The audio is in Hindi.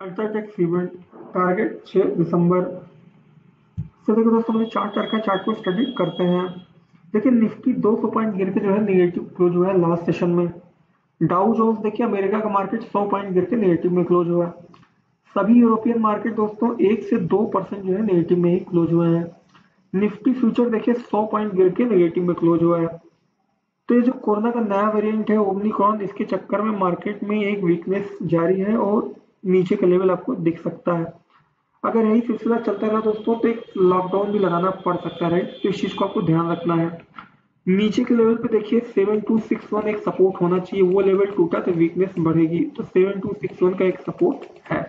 अल्ट्राटेक सीमेंट टारगेट 6 दिसंबर से देखो दोस्तों, हमने चार्ट रखा चार्ट को स्टडी करते हैं। देखिए, निफ्टी 200 पॉइंट गिर के जो है नेगेटिव क्लोज हुआ है लास्ट सेशन में। डाउ जोन्स देखिए, अमेरिका का मार्केट 100 पॉइंट गिर के नेगेटिव में क्लोज हुआ है। सभी यूरोपियन मार्केट दोस्तों, एक से दो परसेंट जो है नेगेटिव में ही क्लोज हुए हैं। निफ्टी फ्यूचर देखिए 100 पॉइंट गिर के नेगेटिव में क्लोज हुआ है। तो ये जो कोरोना का नया वेरिएंट है ओमनिक्रॉन इसके चक्कर में मार्केट में एक वीकनेस जारी है और नीचे का लेवल आपको दिख सकता है। अगर यही सिलसिला चलता रहा दोस्तों तो एक लॉकडाउन भी लगाना पड़ सकता है तो इस चीज़ को आपको ध्यान रखना है। नीचे के लेवल पे देखिए सेवन टू सिक्स वन एक सपोर्ट होना चाहिए। वो लेवल टूटा तो वीकनेस बढ़ेगी। तो सेवन टू सिक्स वन का एक सपोर्ट है।